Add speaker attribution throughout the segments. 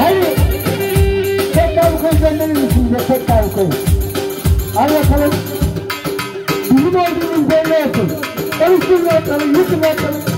Speaker 1: Hadi.
Speaker 2: Tek tavuk özlemlerin içinde tek öz. Hadi bakalım. Bizim olduğumuz belli olsun. Konuşturun ortalığı, yıkın ortalığı.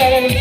Speaker 1: alone.